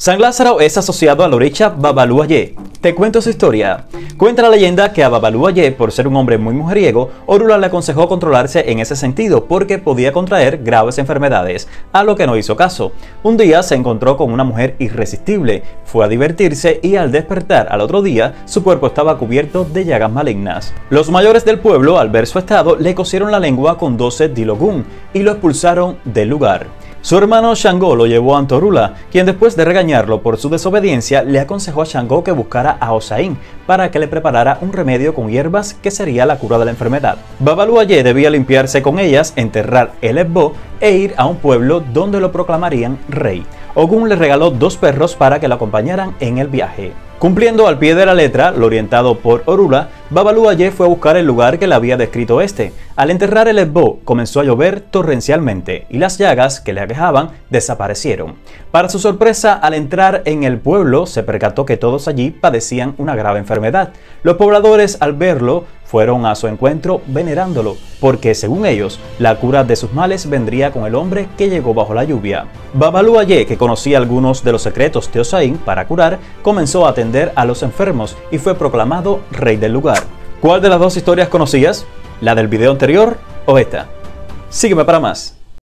San Lázaro es asociado a la Babalú Te cuento su historia. Cuenta la leyenda que a Babalú por ser un hombre muy mujeriego, Orula le aconsejó controlarse en ese sentido porque podía contraer graves enfermedades, a lo que no hizo caso. Un día se encontró con una mujer irresistible, fue a divertirse y al despertar al otro día, su cuerpo estaba cubierto de llagas malignas. Los mayores del pueblo, al ver su estado, le cosieron la lengua con 12 dilogún y lo expulsaron del lugar. Su hermano Shango lo llevó a Antorula, quien después de regañarlo por su desobediencia le aconsejó a Shango que buscara a Osain para que le preparara un remedio con hierbas que sería la cura de la enfermedad. Babaluaye debía limpiarse con ellas, enterrar el Ebbo e ir a un pueblo donde lo proclamarían rey. Ogun le regaló dos perros para que lo acompañaran en el viaje. Cumpliendo al pie de la letra lo orientado por Orula, Babalu fue a buscar el lugar que le había descrito este. Al enterrar el esbo, comenzó a llover torrencialmente y las llagas que le aquejaban desaparecieron. Para su sorpresa, al entrar en el pueblo, se percató que todos allí padecían una grave enfermedad. Los pobladores, al verlo, fueron a su encuentro venerándolo, porque según ellos, la cura de sus males vendría con el hombre que llegó bajo la lluvia. Babalu que conocía algunos de los secretos de Osain para curar, comenzó a atender a los enfermos y fue proclamado rey del lugar. ¿Cuál de las dos historias conocías? ¿La del video anterior o esta? Sígueme para más.